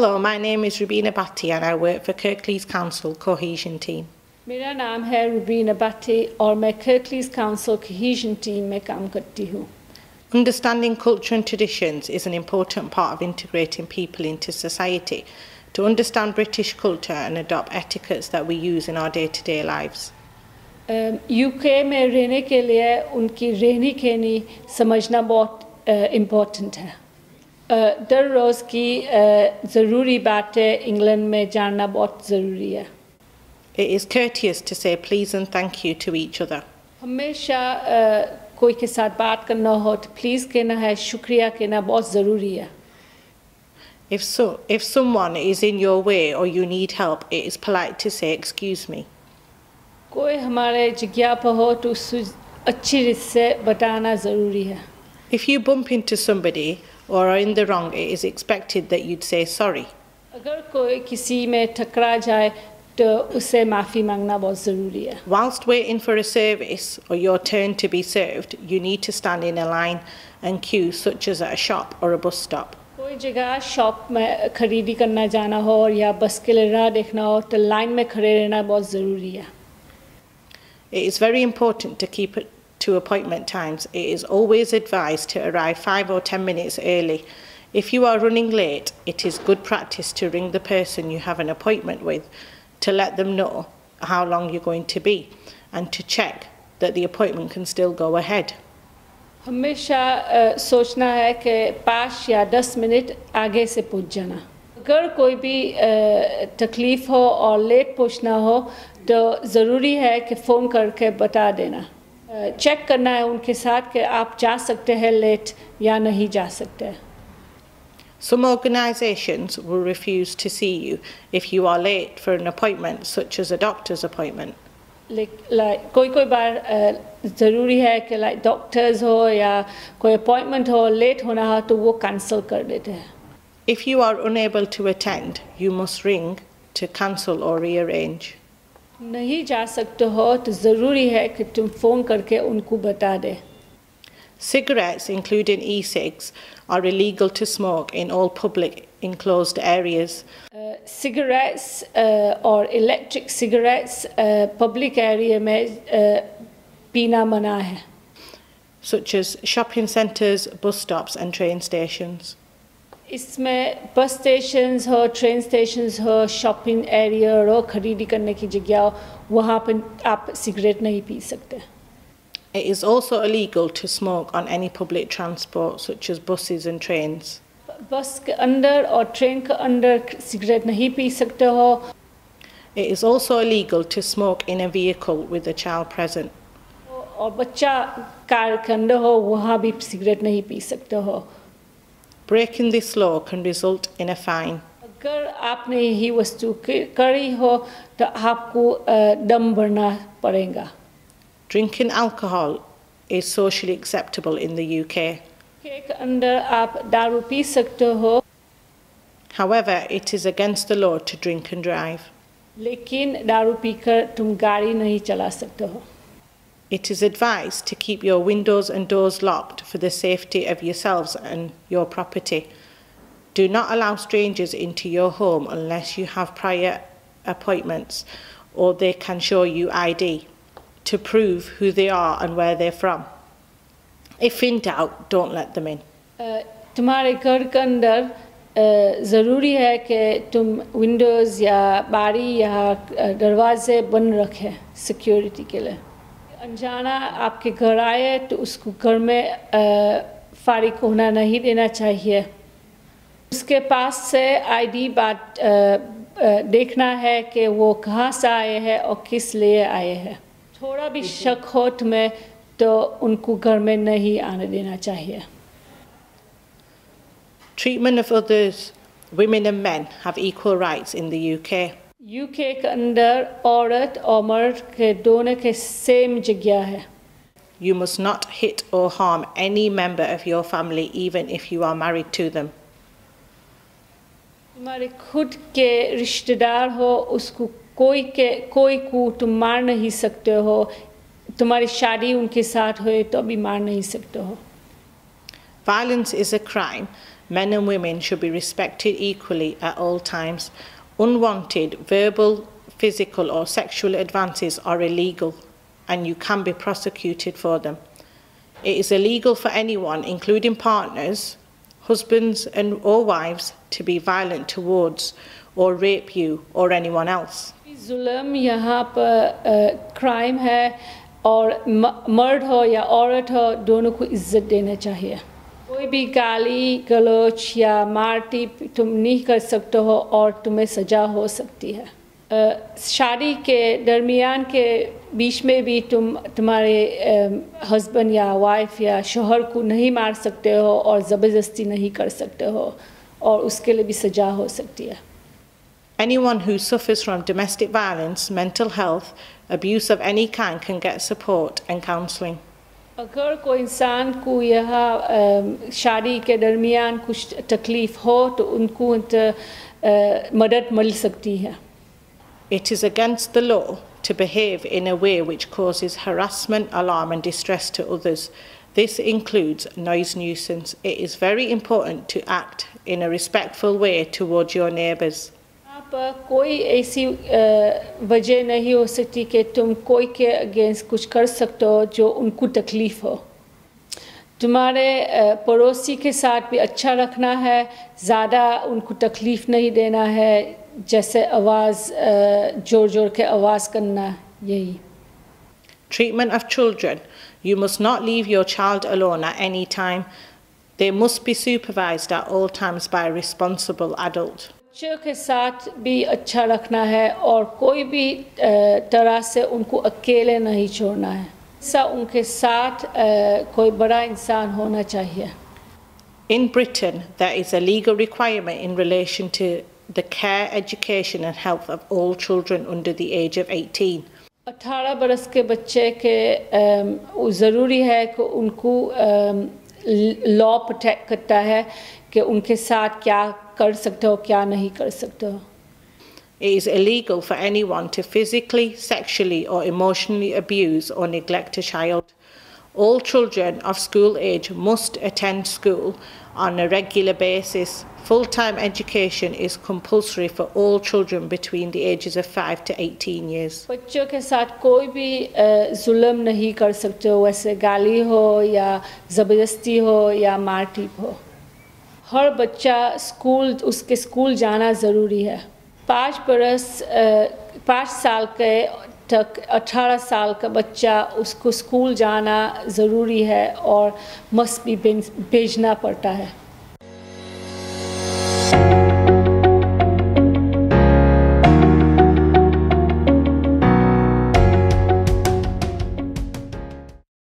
Hello, my name is Rubina Bhatti and I work for Kirklees Council Cohesion Team. मेरा नाम है रुबीना भट्टी और मैं कर्कलीज काउंसिल cohesion टीम में काम करती हूँ Understanding culture and traditions is an important part of integrating people into society. To understand British culture and adopt etiquettes that we use in our day to day lives. UK में रहने के लिए उनकी रहनी कहनी समझना बहुत इम्पोर्टेंट है در روز کی ضروری باتیں انگلینڈ میں جاننا بہت ضروری ہے It is courteous to say please and thank you to each other. ہمیشہ کوئی کے ساتھ بات کرنا ہو تو پلیز کہنا ہے شکریہ کہنا بہت ضروری ہے If, so, if someone is in your way or you need help, it is polite to say excuse me. کوئی ہمارے جگہ پہ ہو تو اس اچھی رس سے بتانا ضروری ہے If you bump into somebody or are in the wrong, it is expected that you'd say sorry. अगर कोई किसी में टकरा जाए तो उससे माफ़ी मांगना बहुत ज़रूरी है Whilst waiting for a service or your turn to be served, you need to stand in a line and queue, such as at a shop or a bus stop. कोई जगह शॉप में खरीदी करना जाना हो और या बस के लिए राह देखना हो तो लाइन में खड़े रहना बहुत ज़रूरी है It is very important to keep it to appointment times. It is always advised to arrive five or ten minutes early. If you are running late, it is good practice to ring the person you have an appointment with to let them know how long you're going to be and to check that the appointment can still go ahead. हमेशा अ, सोचना है कि पाँच या दस minute आगे से पहुंच जाना अगर कोई भी अ, तकलीफ़ हो और लेट पहुंचना हो तो ज़रूरी है कि फ़ोन करके बता देना अ, चेक करना है उनके साथ कि आप जा सकते हैं लेट या नहीं जा सकते Some organisations will refuse to see you if you are late for an appointment, such as a doctor's appointment. Like like कोई कोई बार अ, ज़रूरी है कि लाइक डॉक्टर्स हो या कोई अपॉइंटमेंट हो लेट होना हो तो वो कैंसिल कर देते हैं If you are unable to attend, you must ring to cancel or rearrange. नहीं जा सकते हो तो ज़रूरी है कि तुम फ़ोन करके उनको बता दें Cigarettes, including e cigs, are illegal to smoke in all public enclosed areas. Cigarettes और इलेक्ट्रिक सिगरेट्स पब्लिक एरिया में अ, पीना मना है such as shopping centres, bus stops, and train stations. इसमें बस स्टेशंस हो ट्रेन स्टेशंस हो शॉपिंग एरिया हो खरीदी करने की जगह हो वहाँ पर आप सिगरेट नहीं पी सकते It is also illegal to smoke on any public transport, such as buses and trains. बस के अंदर और ट्रेन के अंदर सिगरेट नहीं पी सकते हो It is also illegal to smoke in a vehicle with a child present. और बच्चा कार के अंदर हो वहाँ भी सिगरेट नहीं पी सकते हो Breaking this law can result in a fine. अगर आपने यही वस्तु क- करी हो तो आपको अ, दम भरना पड़ेगा Drinking alcohol is socially acceptable in the UK. के अंदर आप दारू पी सकते हो However, it is against the law to drink and drive. लेकिन दारू पीकर तुम गाड़ी नहीं चला सकते हो It is advised to keep your windows and doors locked for the safety of yourselves and your property. Do not allow strangers into your home unless you have prior appointments or they can show you ID to prove who they are and where they're from. If in doubt, don't let them in. अ, तुम्हारे घर के अंदर अ, ज़रूरी है कि तुम Windows या बारी या अ, दरवाजे बंद रखें सिक्योरिटी के लिए انجانا آپ کے گھر آئے تو اس کو گھر میں فارغ ہونا نہیں دینا چاہیے۔ اس کے پاس سے آئی ڈی بات دیکھنا ہے کہ وہ کہاں سے آئے ہیں اور کس لیے آئے ہیں۔ تھوڑا بھی شک ہو میں تو ان کو گھر میں نہیں آنے دینا چاہیے۔ Treatment of others women and men have equal rights in the U K U K کے اندر عورت اور مرد کے دونوں کے سیم جگہ ہے۔ You must not hit or harm any member of your family even if you are married to them تمہارے خود کے رشتہ دار ہو اس کو کوئی کے کوئی کو تم مار نہیں سکتے ہو۔ تمہاری شادی ان کے ساتھ ہوئے تو بھی مار نہیں سکتے ہو۔ Violence is a crime men and women should be respected equally at all times Unwanted verbal, physical, or sexual advances are illegal and you can be prosecuted for them. It is illegal for anyone, including partners, husbands and or wives, to be violent towards or rape you or anyone else. जुल्म यहाँ पर crime है और मर्द हो या औरत हो दोनों को इज्जत देना चाहिए کوئی بھی گالی، گلوچ یا مارٹی تم نہیں کر سکتے ہو اور تمہیں سجا ہو سکتی ہے۔ شادی کے درمیان کے بیچ میں بھی تم تمہارے ہسبینڈ یا وائف یا شوہر کو نہیں مار سکتے ہو اور زبردستی نہیں کر سکتے ہو اور اس کے لیے بھی سجا ہو سکتی ہے۔ Anyone who suffers from domestic violence mental health abuse of any can can get support and counselling अगर कोई इंसान को यह शादी के दरमियान कुछ तकलीफ हो तो उनको मदद मिल सकती है It is against the law to behave in a way which causes harassment, alarm, and distress to others. This includes noise nuisance. It is very important to act in a respectful way towards your neighbours. کوئی ایسی وجہ نہیں ہو سکتی کہ تم کوئی کے against کچھ کر سکتے ہو جو ان کو تکلیف ہو۔ تمہارے پڑوسی کے ساتھ بھی اچھا رکھنا ہے، زیادہ ان کو تکلیف نہیں دینا ہے، جیسے آواز جوڑ جوڑ کے آواز کرنا، یہی۔ Treatment of children you must not leave your child alone any time they must be supervised all times by responsible adult بچوں کے ساتھ بھی اچھا رکھنا ہے اور کوئی بھی طرح سے ان کو اکیلے نہیں چھوڑنا ہے۔ ایسا ان کے ساتھ کوئی بڑا انسان ہونا چاہیے۔ In Britain there is a legal requirement in relation to the care education and health of all children under the age of eighteen اٹھارہ برس کے بچے کے ضروری ہے کہ ان کو لا پروٹیکٹ کرتا ہے کہ ان کے ساتھ کیا कर सकते हो क्या नहीं कर सकते हो It is illegal for anyone to physically, sexually, or emotionally abuse or neglect a child. All children of school age must attend school on a regular basis. Full time education is compulsory for all children between the ages of 5 to 18 years. बच्चों के साथ कोई भी जुल्म नहीं कर सकते हो वैसे गाली हो या ज़बरदस्ती हो या मारपीट हो ہر بچہ اسکول اس کے اسکول جانا ضروری ہے۔ پانچ برس پانچ سال کے تک، اٹھارہ سال کا بچہ اس کو اسکول جانا ضروری ہے اور مس بھی بھیجنا پڑتا ہے۔